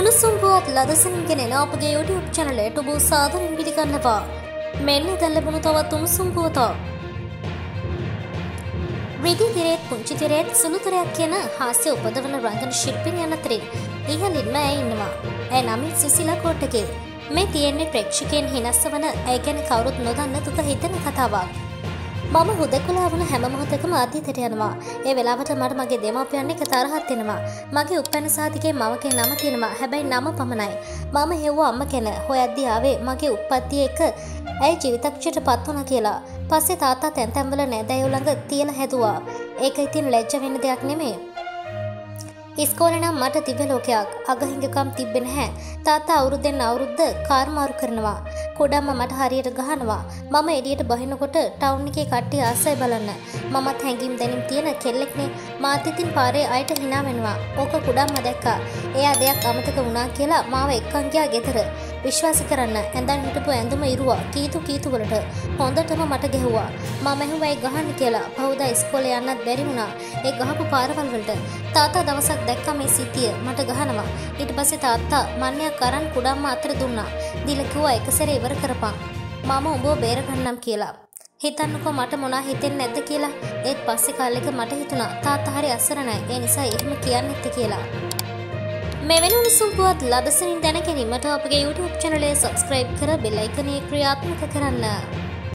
උණුසුම් පුවත් ලදසනින් ගෙනෙන අපගේ YouTube චැනලයට ඔබ සාදරයෙන් පිළිගන්නවා. මෙන්න දැන් ලැබුණු තවත් උණුසුම් පුවතක්. රිදි තිරේත් පුංචි තිරේත් සුළුතරයක් කියන හාස්‍ය උපදවන රංගන ශිල්පිනියන් අතරින් ඉහළින්ම ඇය ඉන්නවා. ඇය නමින් සුසිලා කෝටගේ. මේ තියෙන්නේ ප්‍රේක්ෂකයන් හිනස්ස වන ඇය ගැන කවුරුත් නොදන්න තුක හිතන කතාවක්. මම හුදකුලා වුණ හැම මොහොතකම අතීතයට යනවා. ඒ වෙලාවට මට මගේ දෙමාපියන් එක්ක තරහක් වෙනවා. මගේ උපැන්න සාතිකේ මවගේ නම තියෙනවා. හැබැයි නම පමණයි. මම හෙව්වා අම්ම කෙන හොයද්දී ආවේ මගේ උප්පත්තිය එක ඇයි ජීවිතක්ෂයට පත් වුණා කියලා. පස්සේ තාත්තා තැන් තැන්වල නෑදෑයෝ ළඟ තියලා හැදුවා. ඒක ඉතින් ලැජ්ජ වෙන්න දෙයක් නෙමෙයි. ඉස්කෝලේ නම් මට තිබ්බ ලෝකයක් අගහිඟකම් තිබ්බේ නැහැ. තාත්තා අවුරුද්දෙන් අවුරුද්ද කාර් මාරු කරනවා. කුඩම්ම මට හරියට ගහනවා. මම එළියට බහිනකොට ටවුන් එකේ කට්ටිය ආසයි බලන්න. මමත් හැංගීම් දැනීම් තියෙන කෙල්ලෙක්නේ. මාත් ඉතින් පාරේ අයට hina වෙනවා. ඕක කුඩම්ම දැක්කා. එයා දෙයක් අමතක වුණා කියලා මාව එක්කන් ගියා ගෙදර. විශ්වාස කරන්න ඇඳන් හිටපු ඇඳුම ඉරුවා කීතු කීතු වලට හොඳටම මට ගැහුවා. මම ඇහුවයි ගහන්න කියලා. පහුදා ඉස්කෝලේ යන්නත් බැරි වුණා. ඒ ගහපු පාරවල් වලට. තාත්තා දවසක් දැක්කා මේ සිද්ධිය. මට ගහනවා. ඊට පස්සේ තාත්තා මන්නයක් අරන් කුඩම්ම අතර දුන්නා. දීලා කිව්වා එක සැරේ ඉවර කරපන්. මම උඹව බේරගන්නම් කියලා. හිතන්නකෝ මට මොනා හිතෙන්නේ නැද්ද කියලා. ඒත් පස්සේ කාලෙක මට හිතුණා තාත්තා හරි අසරණයි. ඒ නිසා එහෙම කියන්නෙත් කියලා. මෙවැනි උණුසුම් පුවත් ලදසනින් දැන ගැනීමට අපගේ YouTube චැනලය සබස්ක්‍රයිබ් කර බෙල් අයිකනය ක්‍රියාත්මක කරන්න.